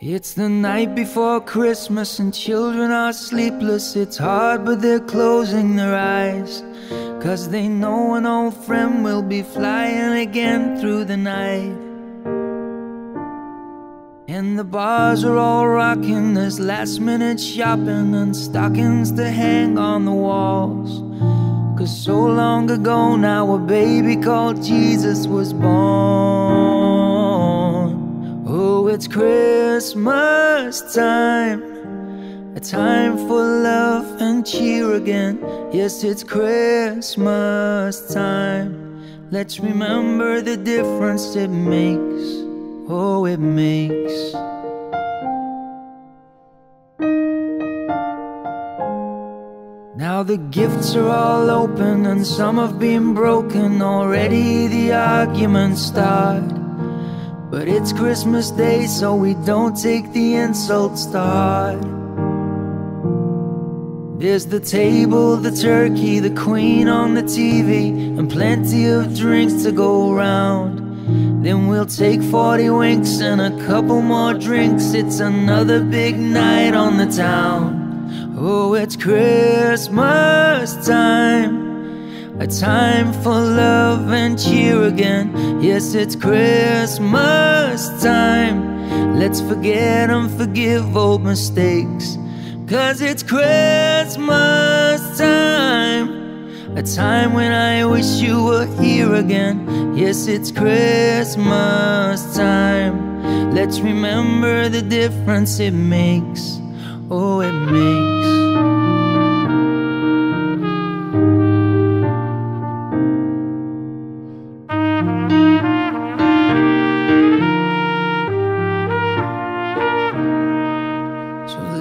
It's the night before Christmas and children are sleepless. It's hard, but they're closing their eyes. Cause they know an old friend will be flying again through the night. And the bars are all rocking, there's last minute shopping and stockings to hang on the walls. Cause so long ago now, a baby called Jesus was born. It's Christmas time. A time for love and cheer again. Yes, it's Christmas time. Let's remember the difference it makes. Oh, it makes. Now the gifts are all open and some have been broken. Already the arguments start. But it's Christmas Day, so we don't take the insults to heart. There's the table, the turkey, the queen on the TV, and plenty of drinks to go round. Then we'll take 40 winks and a couple more drinks. It's another big night on the town. Oh, it's Christmas time. A time for love and cheer again. Yes, it's Christmas time. Let's forget and forgive old mistakes. Cause it's Christmas time. A time when I wish you were here again. Yes, it's Christmas time. Let's remember the difference it makes. Oh, it makes.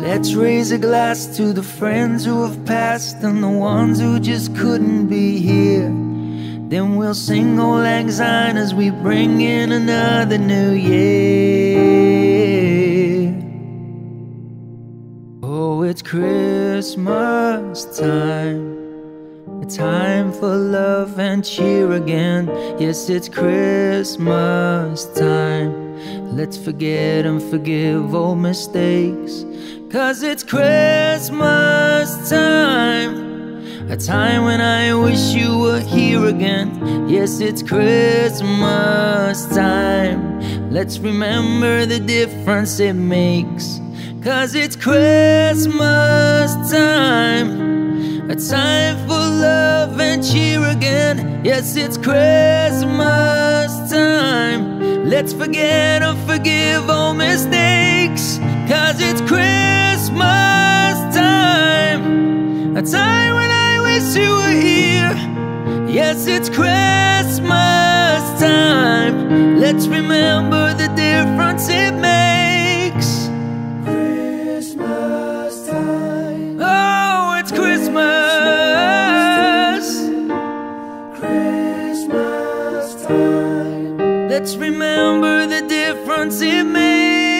Let's raise a glass to the friends who have passed and the ones who just couldn't be here. Then we'll sing Auld Lang Syne as we bring in another new year. Oh, it's Christmas time. A time for love and cheer again. Yes, it's Christmas time. Let's forget and forgive old mistakes. Cause it's Christmas time A time when I wish you were here again. Yes, it's Christmas time. Let's remember the difference it makes. Cause it's Christmas time A time for love and cheer again. Yes, it's Christmas time Let's forget or forgive all mistakes Cause it's Christmas time. A time when I wish you were here. Yes, it's Christmas time. Let's remember the difference it makes Let's remember the difference it made.